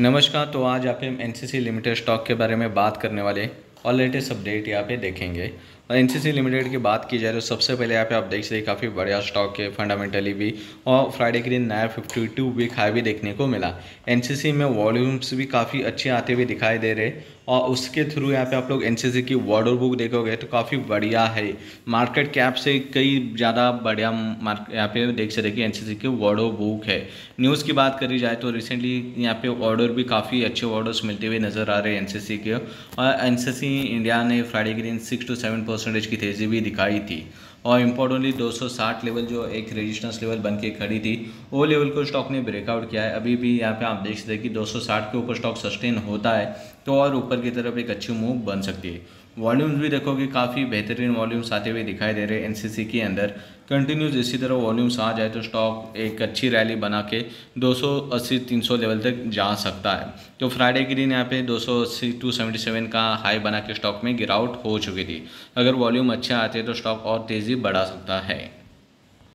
नमस्कार तो आज आप एन सी लिमिटेड स्टॉक के बारे में बात करने वाले और लेटेस्ट अपडेट यहाँ पे देखेंगे। और एनसीसी लिमिटेड की बात की जाए तो सबसे पहले यहाँ पे आप देख सकते काफ़ी बढ़िया स्टॉक है फंडामेंटली भी। और फ्राइडे के दिन नया फिफ्टी टू वीक हाई भी देखने को मिला। एनसीसी में वॉल्यूम्स भी काफ़ी अच्छे आते हुए दिखाई दे रहे। और उसके थ्रू यहाँ पे आप लोग एनसीसी की वार्डर बुक देखोगे तो काफ़ी बढ़िया है। मार्केट कैप से कई ज़्यादा बढ़िया मार्क यहाँ पे देख सकते कि एनसीसी की वार्डर बुक है। न्यूज़ की बात करी जाए तो रिसेंटली यहाँ पे ऑर्डर भी काफ़ी अच्छे ऑर्डर्स मिलते हुए नज़र आ रहे हैं एनसीसी के। और एनसीसी इंडिया ने फ्राइडे के दिन सिक्स टू सेवन परसेंटेज की तेज़ी भी दिखाई थी। और इम्पोर्टेंटली 260 लेवल जो एक रेजिस्टेंस लेवल बन के खड़ी थी, वो लेवल को स्टॉक ने ब्रेकआउट किया है। अभी भी यहाँ पे आप देख सकते हैं कि 260 के ऊपर स्टॉक सस्टेन होता है तो और ऊपर की तरफ़ एक अच्छी मूव बन सकती है। वॉल्यूम्स भी देखोगे, काफ़ी बेहतरीन वॉल्यूम्स आते हुए दिखाई दे रहे हैं एनसीसी के अंदर। कंटिन्यूस इसी तरह वॉल्यूम्स आ जाए तो स्टॉक एक अच्छी रैली बना के 280 300 लेवल तक जा सकता है। तो फ्राइडे के दिन यहाँ पे 280 टू 77 का हाई बना के स्टॉक में गिरावट हो चुकी थी। अगर वॉल्यूम अच्छे आते तो स्टॉक और तेज़ी बढ़ा सकता है।